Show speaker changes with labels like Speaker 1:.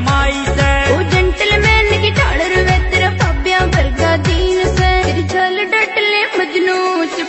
Speaker 1: ਕਮਾਈ ਸੈ
Speaker 2: ਉਹ ਜੈਂਟਲਮੈਨ ਕੀ ਢਾਲਰ ਵੇ ਤੇਰਾ ਫਾਬਿਆਂ ਵਰਗਾ ਦੀਨ ਸੈ ਤੇਰੀ ਛਲ ਡਟਲੇ ਮਜਨੂ ਚ